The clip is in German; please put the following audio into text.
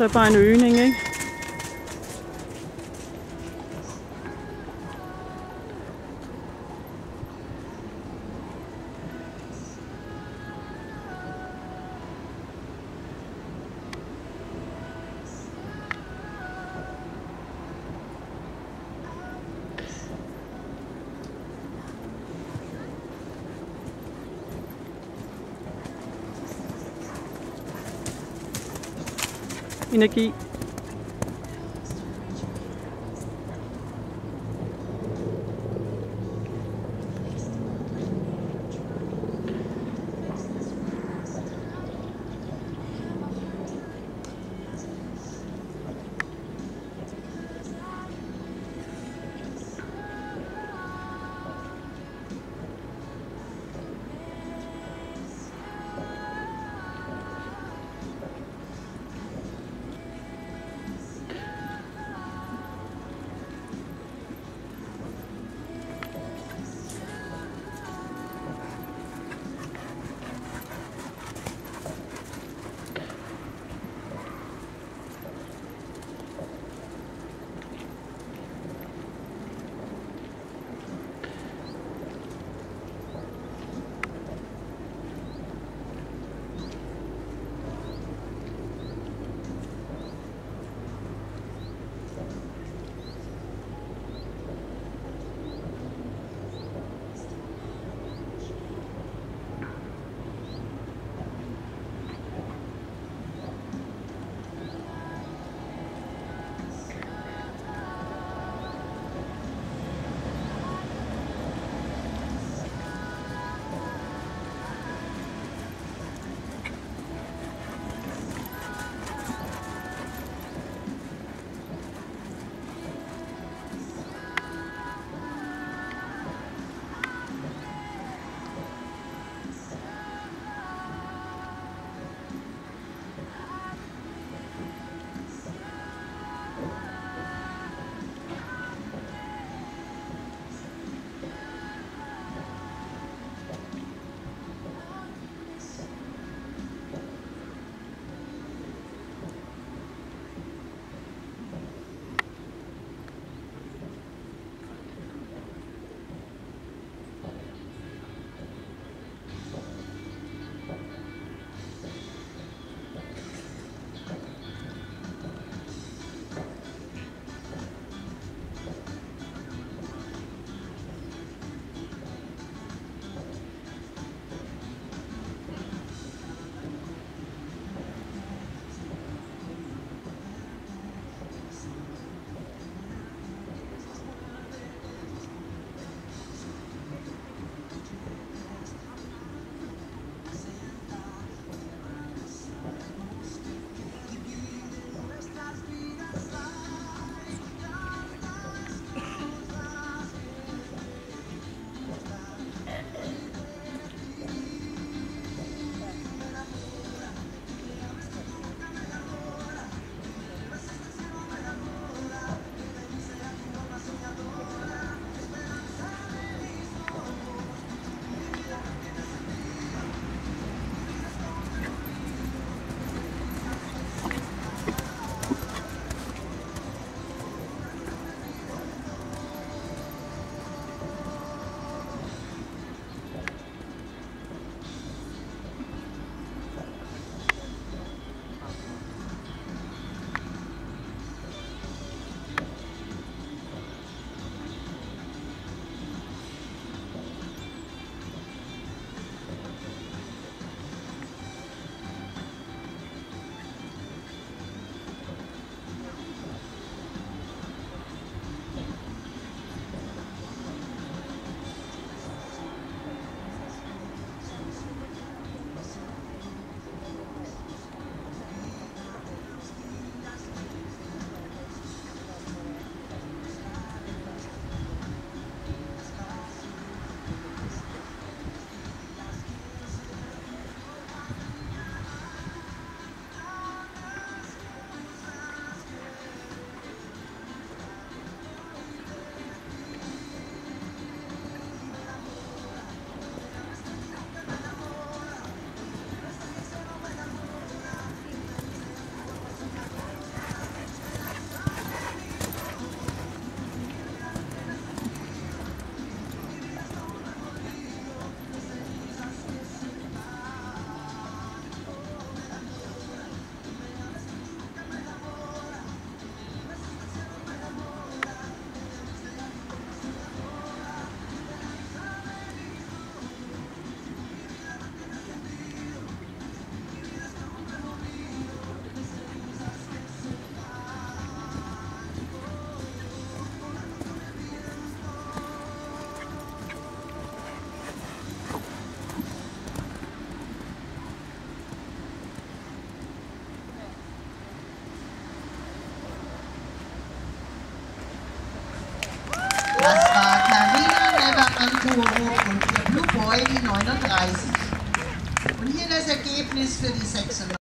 Så er bare en øgning, ikke? energi Coburg und der Blue Boy die 39. Und hier das Ergebnis für die 96.